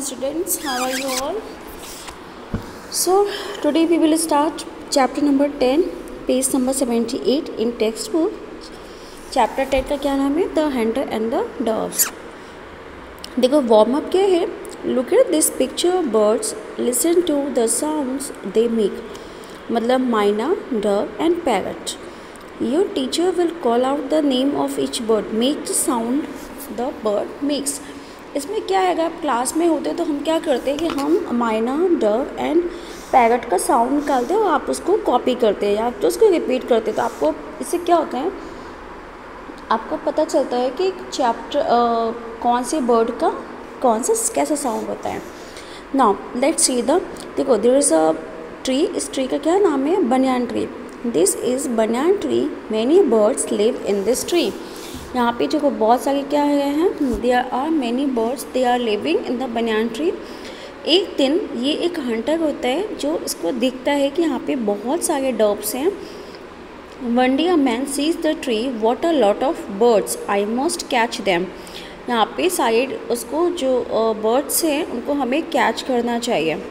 students. How are you all? So, today we will start chapter number 10 page number 78 in textbook. Chapter ten का क्या नाम है? The hunter and the dogs देखो warm up क्या है? Look at this picture of birds listen to the sounds they make मतलब myna, dove and parrot your teacher will call out the name of each bird make the sound the bird makes इसमें क्या है, अगर आप class में होते तो हम क्या करते हैं कि हम माइना डव एंड पैरट का साउंड निकालते हैं और आप उसको कॉपी करते हैं या तो उसको रिपीट करते हैं। तो आपको इससे क्या होता है, आपको पता चलता है कि चैप्टर कौन से बर्ड का, कौन सा कैसा साउंड होता है। नाउ लेट्स सी द देखो देर इज़ अ ट्री इस ट्री का क्या नाम है banyan tree this is banyan tree many birds live in this tree यहाँ पे जो बहुत सारे क्या है, हैं there are many birds they are living in the banyan tree एक दिन ये एक हंटर होता है जो इसको दिखता है कि यहाँ पे बहुत सारे डॉब्स हैं। One day a man sees the tree what a lot of birds I must catch them यहाँ पे सारे उसको जो बर्ड्स हैं, उनको हमें कैच करना चाहिए।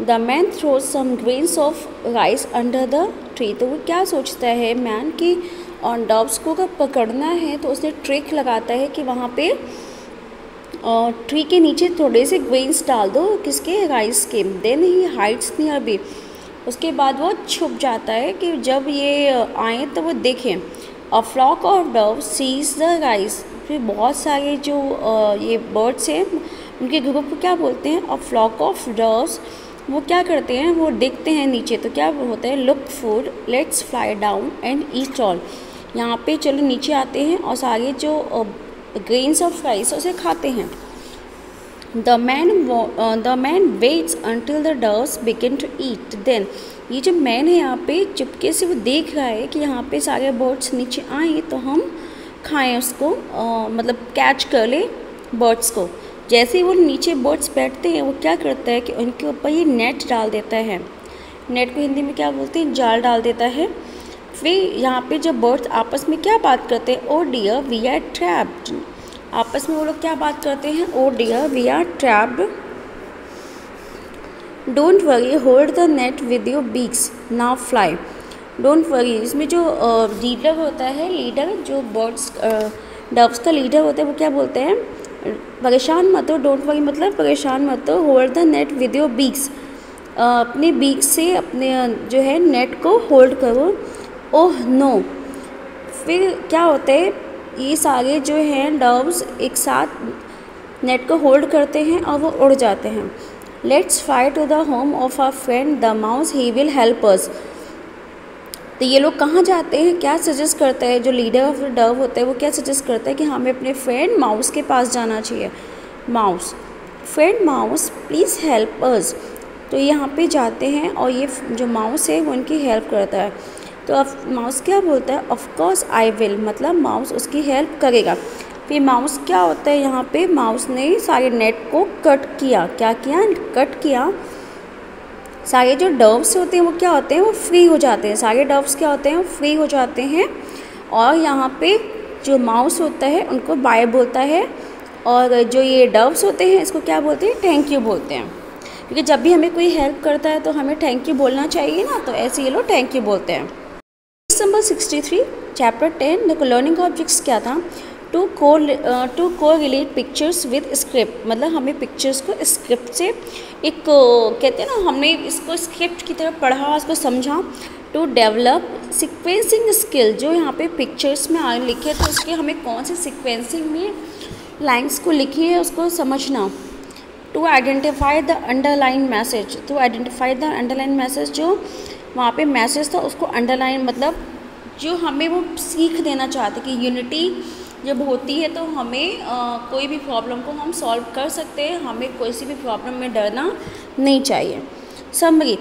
The man throw some grains of rice under the tree तो वो क्या सोचता है? मैन कि और डॉब्स को अगर पकड़ना है तो उसने ट्रिक लगाता है कि वहाँ पे ट्री के नीचे थोड़े से ग्रेन्स डाल दो, किसके? राइस के। Then he hides nearby उसके बाद वो छुप जाता है कि जब ये आए तो वो देखें। A flock of dove sees the rice फिर बहुत सारे जो ये बर्ड्स हैं, उनके ग्रुप को क्या बोलते हैं? अ फ्लॉक ऑफ़ डव्स वो क्या करते हैं? वो देखते हैं नीचे। तो क्या होता है? Look food let's fly down and eat all यहाँ पे चलो नीचे आते हैं और सारे जो ग्रेन्स ऑफ़ राइस उसे खाते हैं। The man the man waits until the birds begin to eat then ये जो मैन है यहाँ पे चुपके से वो देख रहा है कि यहाँ पे सारे बर्ड्स नीचे आए तो हम खाएँ उसको uh, मतलब कैच कर ले बर्ड्स को। जैसे ही वो नीचे बर्ड्स बैठते हैं वो क्या करता है कि उनके ऊपर ये नेट डाल देता है। नेट को हिंदी में क्या बोलते हैं? जाल डाल देता है। फिर यहाँ पे जब बर्ड्स आपस में क्या बात करते हैं oh dear we are trapped आपस में वो लोग क्या बात करते हैं ओ dear we are trapped don't worry hold the net with your beaks now fly don't worry इसमें जो लीडर होता है लीडर जो बर्ड्स डव्स का लीडर होता है, वो क्या बोलते हैं? परेशान मत हो डोंट वरी मतलब परेशान मत हो hold the net with your beaks अपने बीक से, अपने, जो है नेट को होल्ड करो। Oh, no. फिर क्या होता है, ये सारे जो हैं डव्स एक साथ नेट को होल्ड करते हैं और वो उड़ जाते हैं। Let's fly to the home of our friend the mouse he will help us तो ये लोग कहाँ जाते हैं? क्या सजेस्ट करता है? जो लीडर ऑफ़ द होता है, वो क्या सजेस्ट करता है कि हमें अपने फ्रेंड माउस के पास जाना चाहिए? Mouse friend mouse please help us तो यहाँ पे जाते हैं और ये जो माउस है, वो उनकी हेल्प करता है। तो अब माउस क्या बोलता है? ऑफकोर्स आई विल मतलब माउस उसकी हेल्प करेगा। फिर माउस क्या होता है यहाँ पे? माउस ने सारे नेट को कट किया। क्या किया? कट किया। सारे जो डव्स होते हैं वो क्या होते हैं? वो फ्री हो जाते हैं। सारे डव्स क्या होते हैं? वो फ्री हो जाते हैं। और यहाँ पे जो माउस होता है, उनको बाय बोलता है। और जो ये डव्स होते हैं, इसको क्या बोलते हैं? थैंक यू बोलते हैं। क्योंकि जब भी हमें कोई हेल्प करता है तो हमें थैंक यू बोलना चाहिए ना? तो ऐसे ये लोग थैंक यू बोलते हैं। Number sixty three chapter ten देखो लर्निंग ऑब्जेक्ट्स क्या था? टू को टू को रिलेट पिक्चर्स विद स्क्रिप्ट मतलब हमें पिक्चर्स को स्क्रिप्ट से एक कहते हैं ना, हमने इसको स्क्रिप्ट की तरह पढ़ा, इसको समझा टू डेवलप सिक्वेंसिंग स्किल जो यहाँ पे पिक्चर्स में आए, लिखे तो उसके हमें कौन से सिक्वेंसिंग में लाइन्स को लिखी है, उसको समझना। To identify the underline message to identify the underline message जो वहाँ पे मैसेज था उसको अंडरलाइन मतलब जो हमें वो सीख देना चाहते कि यूनिटी जब होती है तो हमें आ, कोई भी प्रॉब्लम को हम सॉल्व कर सकते हैं हमें कोई सी भी प्रॉब्लम में डरना नहीं चाहिए। Summary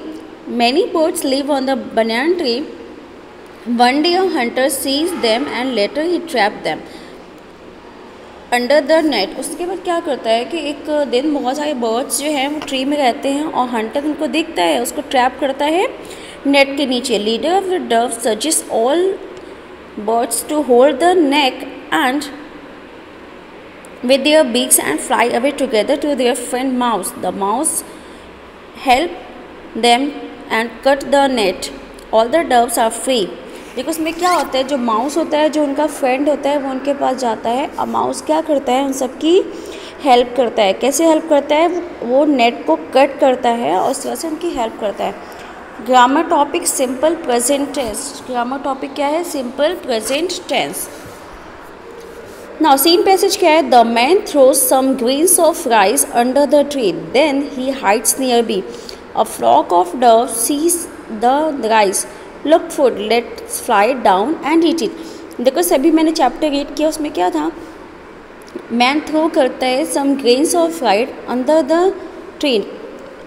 many birds live on the banyan tree one day hunter sees them and later he trap them under the net उसके बाद क्या करता है कि एक दिन बहुत सारे बर्ड्स जो हैं वो ट्री में रहते हैं और हंटर उनको दिखता है उसको ट्रैप करता है। नेट के नीचे leader of the dove suggest all birds to hold the neck and with their beaks and fly away together to their friend mouse. The mouse help them and cut the net. All the doves are free. देखो उसमें क्या होता है जो mouse होता है, जो उनका फ्रेंड होता है, वो उनके पास जाता है और माउस क्या करता है उन सबकी हेल्प करता है कैसे हेल्प करता है वो नेट को कट करता है और उस तरह से उनकी हेल्प करता है grammar topic simple present tense grammar topic क्या है? Simple present tense now seen passage क्या है? The man throw some greens of rice under the tree then he hides nearby a flock of dove sees the rice look food let fly down and eat it देखो, सभी मैंने chapter read किया, उसमें क्या था? Man throw करता है some grains of right under the train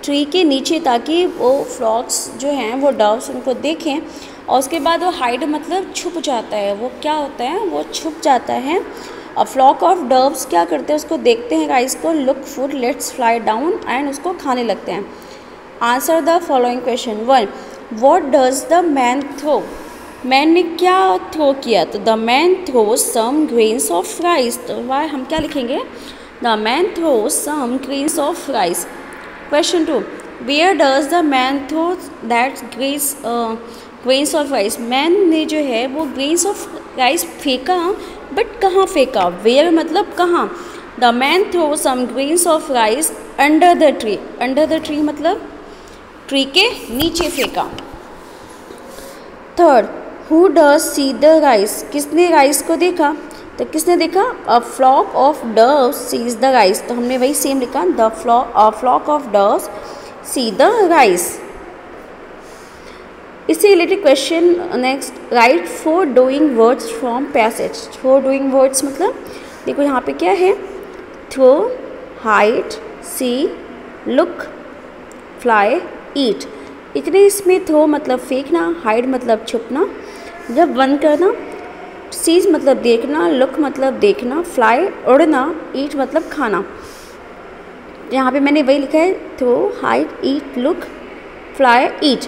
tree के नीचे ताकि वो फ्रॉक्स जो हैं, वो डव्स उनको देखें और उसके बाद वो हाइड मतलब छुप जाता है। वो क्या होता है? वो छुप जाता है। अ फ्लॉक ऑफ़ डर्व्स क्या करते हैं? उसको देखते हैं राइस को look food let's fly down and उसको खाने लगते हैं। Answer the following question one what does the man throw man ने क्या थ्रो किया? तो the man throw some grains of rice तो वाई हम क्या लिखेंगे? The man throw some grains of rice question two where does the man throw that grace grains of rice man ने जो है, वो ग्रेन्स ऑफ़ राइस फेंका but कहाँ फेंका? वेयर मतलब कहाँ? The man throw some grains of rice under the tree under the tree मतलब ट्री के नीचे फेंका। Third who does see the rice किसने राइस को देखा? तो किसने देखा? A flock of dove sees the rice तो हमने वही सेम लिखा the flock flock of dove see the rice इससे related question next write four doing words from passage four doing words मतलब देखो यहाँ पे क्या है? Throw hide see look fly eat इतने इसमें थ्रो मतलब फेंकना हाइड मतलब छुपना. जब बंद करना सीज मतलब देखना लुक मतलब देखना फ्लाई उड़ना ईट मतलब खाना। यहाँ पे मैंने वही लिखा है throw hide eat look fly eat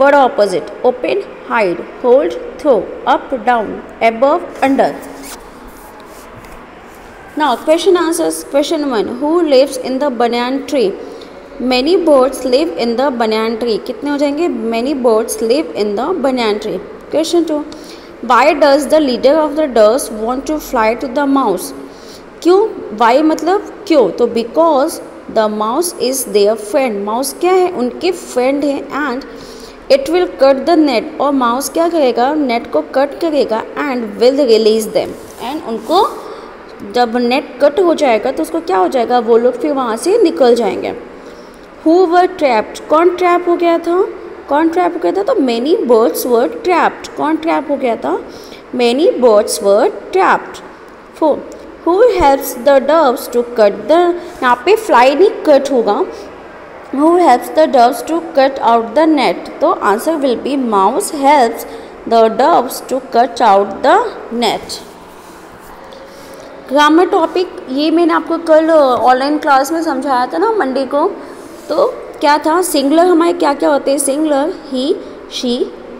word opposite open hide hold throw up down above under now question answers question one who lives in the banyan tree many birds live in the banyan tree कितने हो जाएँगे? Many birds live in the banyan tree question two why does the leader of the doves want to fly to the mouse? क्यों? Why मतलब क्यों? तो because the mouse is their friend. Mouse क्या है? उनके friend है and it will cut the net और mouse क्या करेगा? नेट को कट करेगा and will release them and उनको जब नेट कट हो जाएगा तो उसको क्या हो जाएगा? वो लोग फिर वहाँ से निकल जाएँगे। हु वर ट्रैप्ड कौन ट्रैप हो गया था? कौन ट्रैप हो गया था? तो मैनी बर्ड्स वर ट्रैप्ड कौन ट्रैप हो गया था? Many birds were trapped four who helps the doves to cut the यहाँ पे फ्लाई नहीं कट होगा। Who helps the doves to cut out the net? तो answer will be mouse helps the doves to cut out the net grammar topic ये मैंने आपको कल online class में समझाया था ना मंडे को। तो क्या था? सिंगलर हमारे क्या क्या होते हैं? Singular he she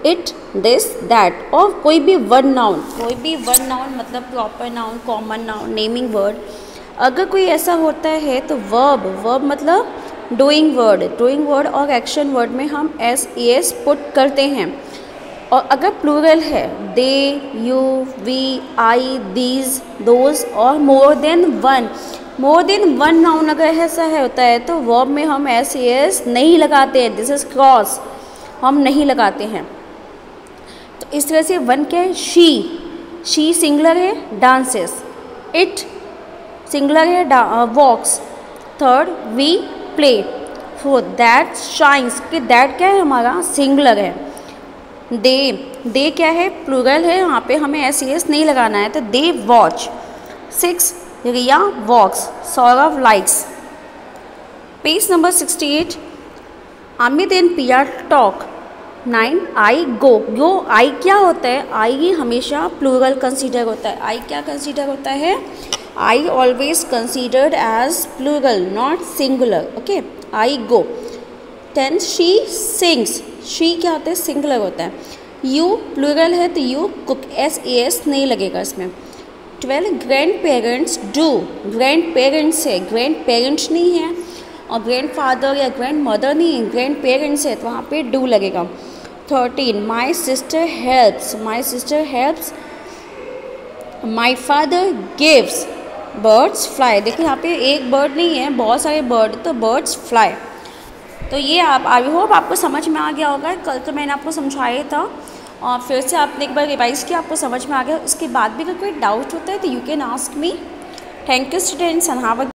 it this that और कोई भी वन नाउन कोई भी वन नाउन मतलब proper noun common noun naming word अगर कोई ऐसा होता है तो वर्ब वर्ब मतलब डूइंग वर्ड डूइंग वर्ड और एक्शन वर्ड में हम एस ई एस पुट करते हैं। और अगर प्लूरल है they you we I these those और more than one more than one noun अगर ऐसा है होता है तो वर्ब में हम एस एस नहीं लगाते हैं दिस इज़ क्रॉस हम नहीं लगाते हैं। तो इस तरह से वन क्या है? शी शी सिंगलर है डांसेस इट सिंगलर है walks third we play fourth that shines कि दैट क्या है? हमारा सिंगलर है। दे दे क्या है? प्लूरल है, यहाँ पे हमें एस एस नहीं लगाना है तो they watch six Riya walks Saurav likes page number sixty eight Amit and Piya talk nine I go go I क्या होता है? आई ही हमेशा प्लूरल कंसीडर होता है। आई क्या कंसीडर होता है? I always considered as plural, not singular okay I go Then she sings she क्या होता है? सिंगुलर होता है। यू प्लूरल है तो you cook S A S नहीं लगेगा इसमें। Twelve grandparents do grandparents है ग्रैंड पेरेंट्स नहीं है और ग्रैंड फादर या ग्रैंड मदर नहीं है ग्रैंड पेरेंट्स है तो वहाँ पे डू लगेगा। Thirteen my sister helps my sister helps my father gives birds fly देखो यहाँ पे एक बर्ड नहीं है, बहुत सारे बर्ड तो बर्ड्स फ्लाई तो ये आप आई होप आपको समझ में आ गया होगा। कल तो मैंने आपको समझाया था। और फिर से आपने एक बार रिवाइज़ किया, आपको समझ में आ गया। उसके बाद भी अगर कोई डाउट होता है तो you can ask me thank you students and have a